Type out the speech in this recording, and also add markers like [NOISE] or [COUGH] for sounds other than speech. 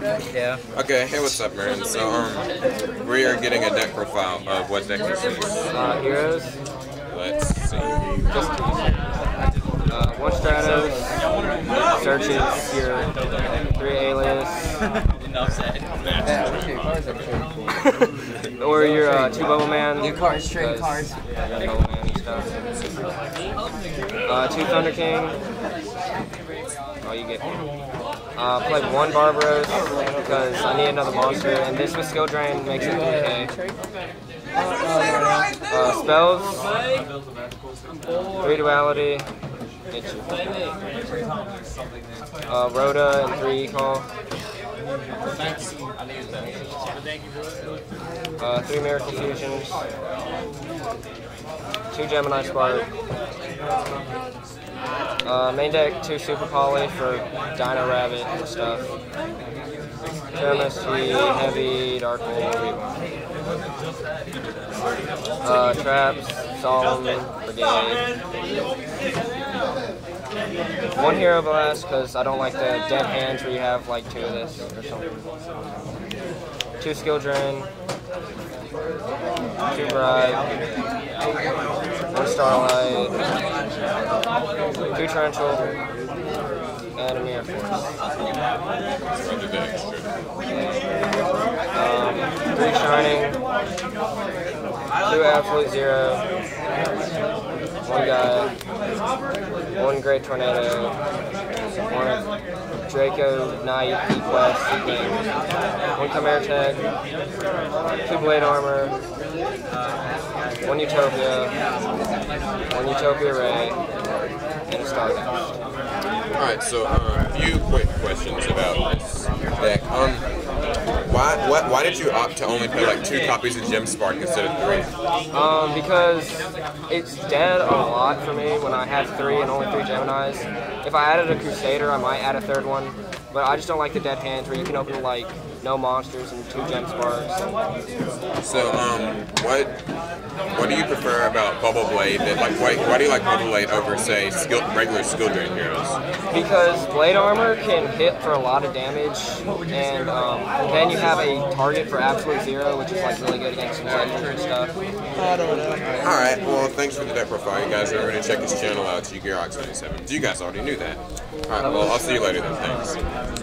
Yeah. Okay, hey, what's up, man? So, um, we are getting a deck profile of what deck this is. Uh, heroes. Let's see. Just uh, one Stratos. Searches your three Alius. [LAUGHS] or your uh, two bubble man. Your cards, trading because- cards. Yeah, bubble man and stuff. Uh, two Thunder King. Oh, you get uh, played one Barbaros because I need another monster, and this with skill drain makes it okay. Uh, spells, three duality, get. Uh, ROTA and three call. Uh, three Miracle Fusions, two Gemini Spark. Uh, main deck, two Super Poly for Dino Rabbit and stuff. MST, Heavy, Dark Hole, Uh, Traps, Solemn, Brigade. One Hero Blast, because I don't like the dead hands where you have like two of this or something. Two Skill Drain. Two Bribe. One Starlight. Two Torrential. And a Mirror Force. Um, three Shining. Two Absolute Zero, one Guy. One Great Tornado. One Draco Knight Quest thing. One Chimera Tag. Two Blade Armor. One Utopia. One Utopia Ray. And a Stardust. Alright, so, um, a few quick questions about this deck. Um, why, what, why did you opt to only play like two copies of Gem Spark instead of three? Um, because it's dead a lot for me when I have three and only three Geminis. If I added a Crusader, I might add a third one, but I just don't like the dead hands where you can open like no monsters and two Gem Sparks. So, um, what what do you prefer about Bubble Blade? That, like, why, why do you like Bubble Blade over, say, skill, regular skill drain heroes? Because Blade Armor can hit for a lot of damage, and um, then you have a target for Absolute Zero, which is like really good against Legends and stuff. Alright, well, thanks for the deck profile, you guys. Remember to check his channel out, yugiohrox97. You guys already knew that. Alright, well, I'll see you later then. Thanks.